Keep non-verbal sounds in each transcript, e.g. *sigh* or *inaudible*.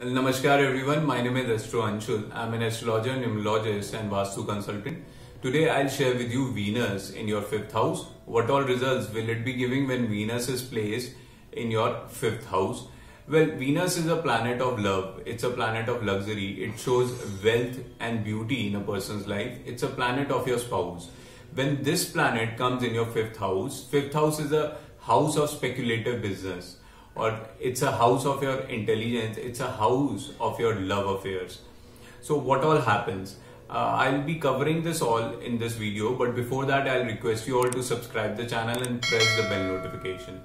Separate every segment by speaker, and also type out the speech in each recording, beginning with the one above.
Speaker 1: Namaskar everyone, my name is Astro Anshul. I'm an astrologer, numerologist and Vastu consultant. Today I'll share with you Venus in your fifth house. What all results will it be giving when Venus is placed in your fifth house? Well, Venus is a planet of love. It's a planet of luxury. It shows wealth and beauty in a person's life. It's a planet of your spouse. When this planet comes in your fifth house, fifth house is a house of speculative business or it's a house of your intelligence, it's a house of your love affairs. So, what all happens? Uh, I'll be covering this all in this video, but before that, I'll request you all to subscribe the channel and press the bell notification.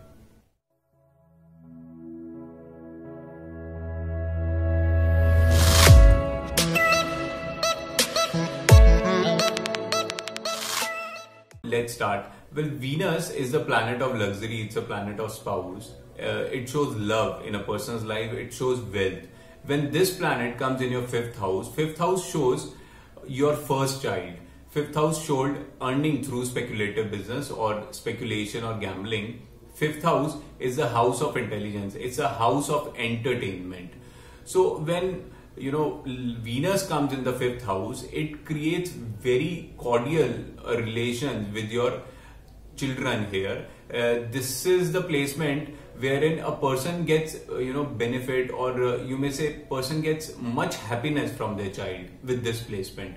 Speaker 1: Let's start. Well, Venus is the planet of luxury, it's a planet of spouse uh, it shows love in a person's life, it shows wealth. When this planet comes in your fifth house, fifth house shows your first child. Fifth house showed earning through speculative business or speculation or gambling. Fifth house is a house of intelligence. It's a house of entertainment. So when you know Venus comes in the fifth house, it creates very cordial uh, relations with your children here. Uh, this is the placement wherein a person gets uh, you know benefit or uh, you may say person gets much happiness from their child with this placement.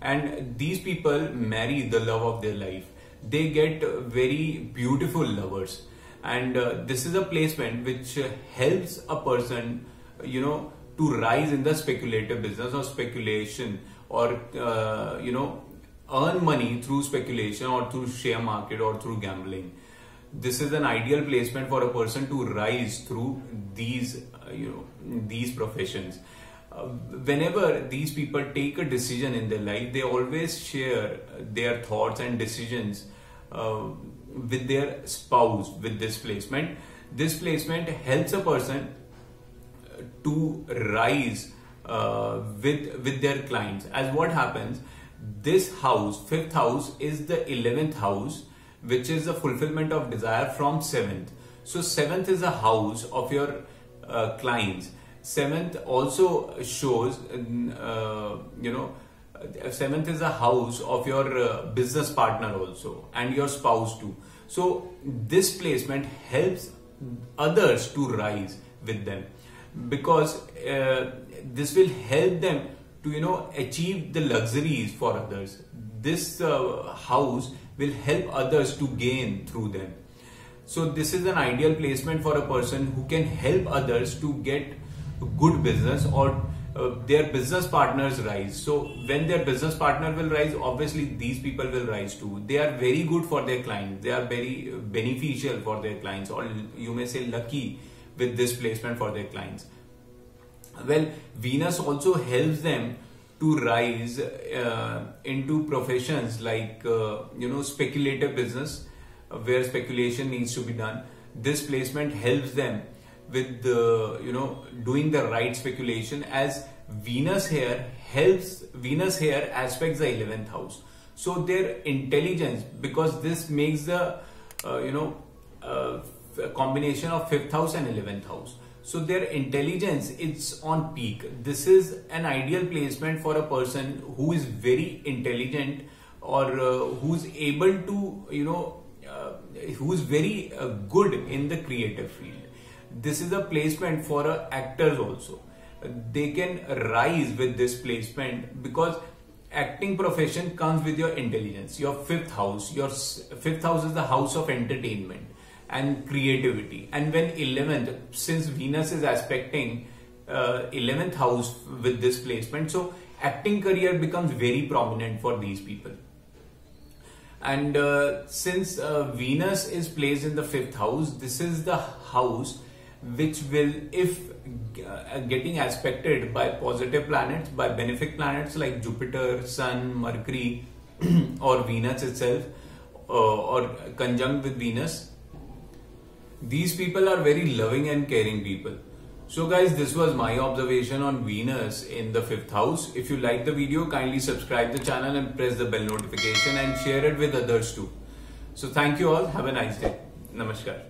Speaker 1: And these people marry the love of their life. They get very beautiful lovers. And uh, this is a placement which uh, helps a person you know to rise in the speculative business or speculation or uh, you know earn money through speculation or through share market or through gambling this is an ideal placement for a person to rise through these uh, you know these professions. Uh, whenever these people take a decision in their life they always share their thoughts and decisions uh, with their spouse with this placement. This placement helps a person to rise uh, with with their clients. As what happens this house fifth house is the 11th house which is the fulfillment of desire from seventh. So seventh is a house of your uh, clients. Seventh also shows, uh, you know, seventh is a house of your uh, business partner also and your spouse too. So this placement helps others to rise with them because uh, this will help them to you know achieve the luxuries for others. This uh, house will help others to gain through them. So this is an ideal placement for a person who can help others to get good business or uh, their business partners rise. So when their business partner will rise, obviously these people will rise too. They are very good for their clients. They are very beneficial for their clients or you may say lucky with this placement for their clients. Well, Venus also helps them to rise uh, into professions like uh, you know speculative business uh, where speculation needs to be done. This placement helps them with the you know doing the right speculation as venus here helps venus here aspects the 11th house. So their intelligence because this makes the uh, you know uh, combination of 5th house and 11th house so their intelligence is on peak. This is an ideal placement for a person who is very intelligent or uh, who's able to, you know, uh, who's very uh, good in the creative field. This is a placement for uh, actors also. They can rise with this placement because acting profession comes with your intelligence. Your fifth house, your fifth house is the house of entertainment and creativity. And when 11th, since Venus is aspecting uh, 11th house with this placement, so acting career becomes very prominent for these people. And uh, since uh, Venus is placed in the fifth house, this is the house which will, if uh, getting aspected by positive planets, by benefic planets like Jupiter, Sun, Mercury, *clears throat* or Venus itself, uh, or conjunct with Venus, these people are very loving and caring people. So guys, this was my observation on Venus in the 5th house. If you like the video, kindly subscribe the channel and press the bell notification and share it with others too. So thank you all. Have a nice day. Namaskar.